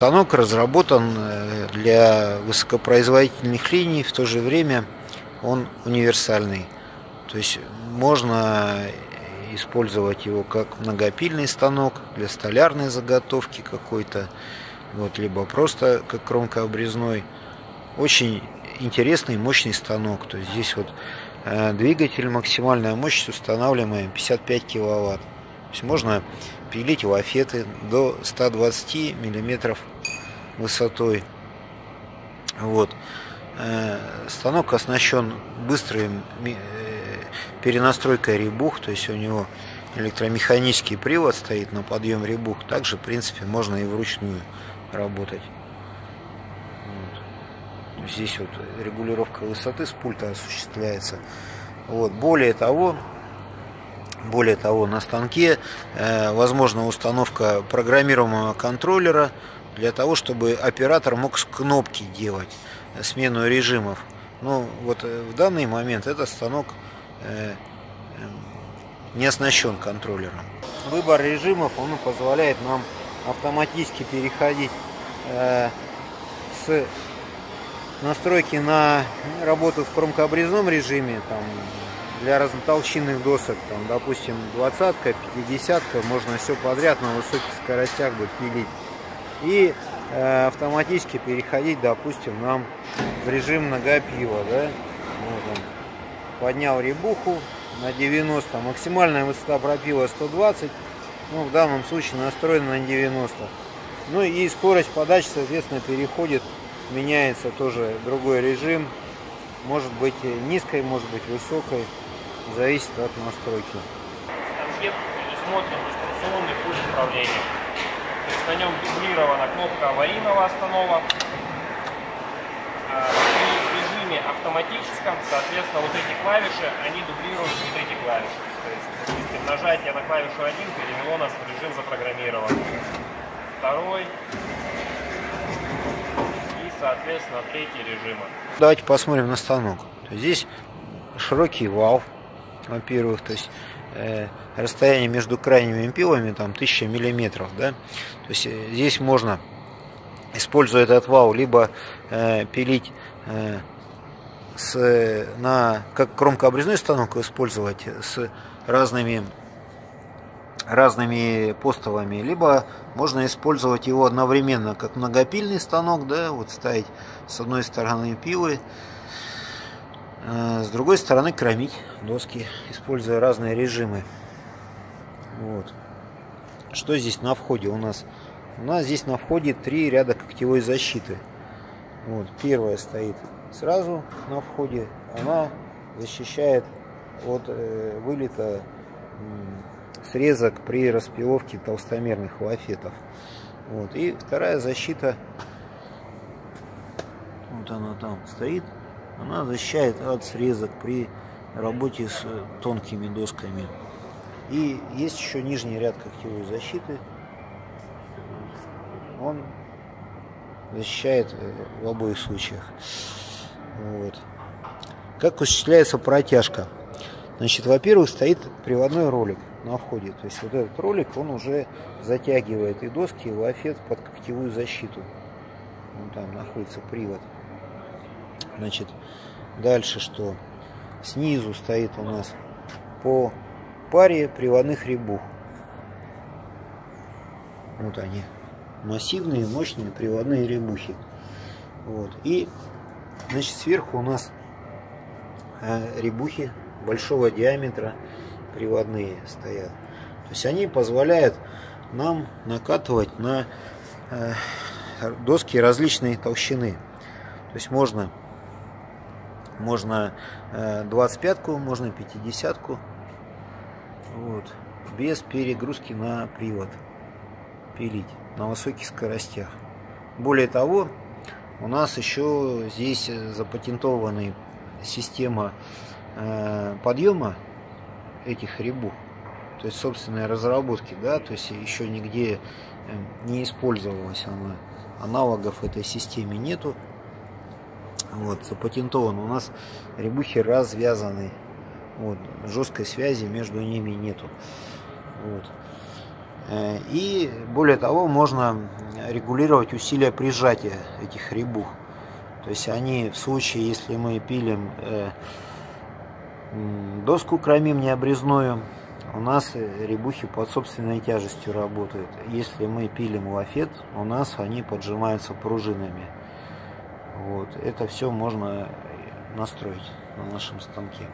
Станок разработан э, для высокопроизводительных линий, в то же время он универсальный. То есть можно использовать его как многопильный станок для столярной заготовки какой-то, вот, либо просто как кромкообрезной. Очень интересный мощный станок. То есть здесь вот э, двигатель максимальная мощность устанавливаемая 55 киловатт. То есть можно пилить лафеты до 120 миллиметров высотой. Вот. Э, станок оснащен быстрой э, перенастройкой ребух, то есть у него электромеханический привод стоит на подъем ребух. Также, в принципе, можно и вручную работать. Вот. Здесь вот регулировка высоты с пульта осуществляется. Вот. Более того, более того, на станке э, возможна установка программируемого контроллера для того, чтобы оператор мог с кнопки делать смену режимов. Но вот э, в данный момент этот станок э, не оснащен контроллером. Выбор режимов он позволяет нам автоматически переходить с настройки на работу в кромкообрезном режиме, там, для разнотолщинных досок, там, допустим, 20-ка, 50-ка, можно все подряд на высоких скоростях будет пилить. И э, автоматически переходить, допустим, нам в режим многопила, да, вот он. поднял ребуху на 90, максимальная высота пропила 120, ну, в данном случае настроена на 90. Ну и скорость подачи, соответственно, переходит, меняется тоже другой режим, может быть низкой, может быть высокой. Зависит от настройки. Предусмотрен дистанционный пульт управления. То есть на нем дублирована кнопка аварийного останова. А, при режиме автоматическом, соответственно, вот эти клавиши, они дублируют вот эти клавиши. То есть, допустим, нажатие на клавишу 1 перевело нас в режим запрограммированный. Второй. И, соответственно, третий режим. Давайте посмотрим на станок. Здесь широкий вал во-первых, то есть э, расстояние между крайними пилами там 1000 миллиметров, да, то есть э, здесь можно, используя этот вал, либо э, пилить э, с, на, как кромкообрезной станок использовать с разными разными постовыми, либо можно использовать его одновременно как многопильный станок, да, вот ставить с одной стороны пилы, с другой стороны кромить доски, используя разные режимы. Вот. Что здесь на входе у нас? У нас здесь на входе три ряда когтевой защиты. Вот. Первая стоит сразу на входе. Она защищает от э, вылета э, срезок при распиловке толстомерных лафетов. Вот. И вторая защита, вот она там стоит, она защищает от срезок при работе с тонкими досками. И есть еще нижний ряд когтевой защиты. Он защищает э, в обоих случаях. Вот. Как осуществляется протяжка? Значит, во-первых, стоит приводной ролик на входе. То есть вот этот ролик, он уже затягивает и доски, и лафет под когтевую защиту. Вон там находится привод. Значит, дальше что? Снизу стоит у нас по паре приводных ребух. Вот они. Массивные, мощные приводные ребухи. Вот. И, значит, сверху у нас э, ребухи большого диаметра приводные стоят. То есть они позволяют нам накатывать на э, доски различной толщины. То есть можно можно 25-ку, э, можно 50-ку. Вот. Без перегрузки на привод. Пилить на высоких скоростях. Более того, у нас еще здесь запатентованная система э, подъема этих ребух. То есть собственной разработки, да, то есть еще нигде э, не использовалась она. Аналогов этой системе нету. Вот, запатентован. У нас ребухи развязаны. Вот, жесткой связи между ними нету. Вот. Э, и более того, можно регулировать усилия прижатия этих ребух. То есть они в случае, если мы пилим э, доску кромим необрезную, у нас ребухи под собственной тяжестью работают. Если мы пилим лафет, у нас они поджимаются пружинами. Вот. Это все можно настроить на нашем станке.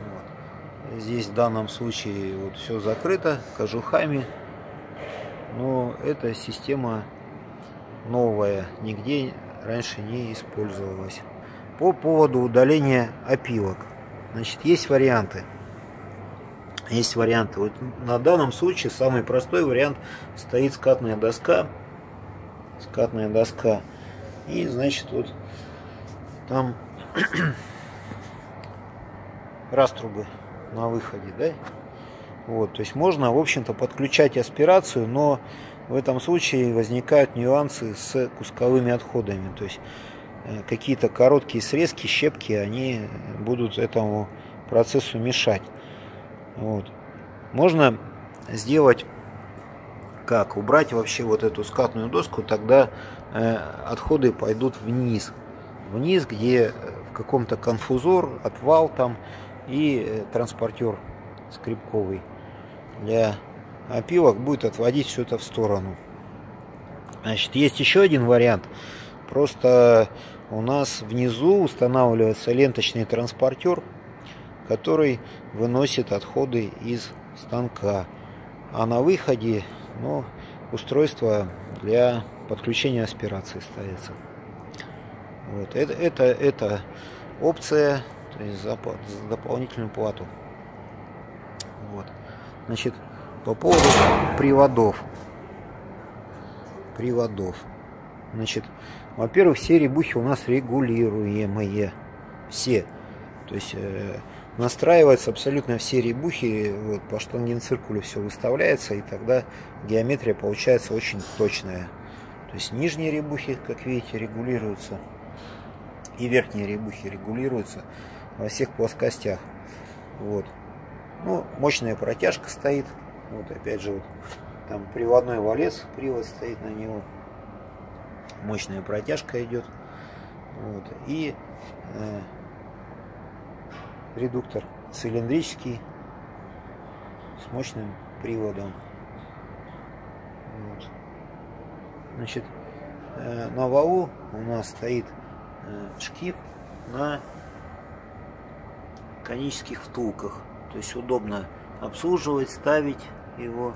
Вот. Здесь в данном случае вот все закрыто кожухами. Но эта система новая, нигде раньше не использовалась. По поводу удаления опилок. Значит, есть варианты. Есть варианты. Вот на данном случае самый простой вариант стоит скатная доска. Скатная доска. И, значит, вот там раструбы на выходе, да? Вот, то есть можно, в общем-то, подключать аспирацию, но в этом случае возникают нюансы с кусковыми отходами. То есть э, какие-то короткие срезки, щепки, они будут этому процессу мешать. Вот. Можно сделать как? Убрать вообще вот эту скатную доску, тогда э, отходы пойдут вниз. Вниз, где в каком-то конфузор, отвал там и э, транспортер скрипковый для опилок будет отводить все это в сторону. Значит, есть еще один вариант. Просто у нас внизу устанавливается ленточный транспортер, который выносит отходы из станка. А на выходе ну, устройство для подключения аспирации ставится. Вот. Это, это, это опция то есть за, за дополнительную плату. Вот. Значит, по поводу приводов. Приводов. Значит, во-первых, все ребухи у нас регулируемые. Все. То есть э, настраиваются абсолютно все ребухи, вот, по штангенциркулю все выставляется, и тогда геометрия получается очень точная. То есть нижние ребухи, как видите, регулируются, и верхние ребухи регулируются во всех плоскостях. Вот. Ну, мощная протяжка стоит. Вот опять же, вот, там приводной валец, привод стоит на него. Мощная протяжка идет. Вот. И э, редуктор цилиндрический с мощным приводом. Вот. Значит, э, на валу у нас стоит э, шкив на конических втулках. То есть удобно обслуживать, ставить его,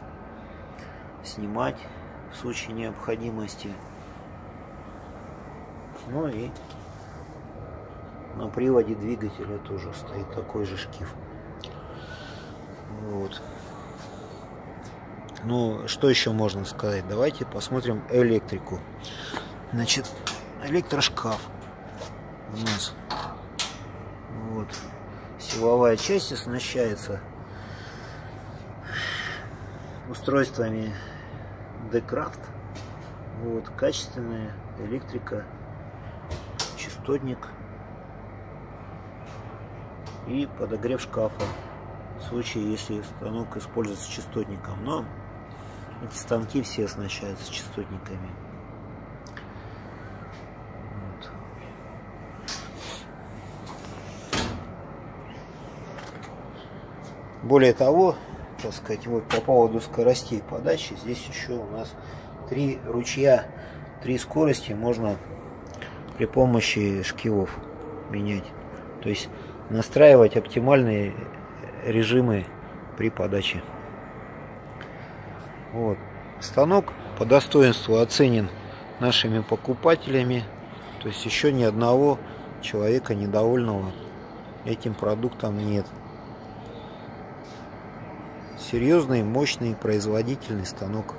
снимать в случае необходимости. Ну и на приводе двигателя тоже стоит такой же шкив. Вот. Ну, что еще можно сказать? Давайте посмотрим электрику. Значит, электрошкаф у нас. Вот. Силовая часть оснащается устройствами Decraft. Вот, качественная электрика, частотник и подогрев шкафа в случае, если станок используется частотником. Но эти станки все оснащаются частотниками. Вот. Более того, так сказать, вот по поводу скоростей подачи, здесь еще у нас три ручья, три скорости можно при помощи шкивов менять. То есть настраивать оптимальные режимы при подаче. Вот. Станок по достоинству оценен нашими покупателями. То есть еще ни одного человека недовольного этим продуктом нет серьезный, мощный, производительный станок.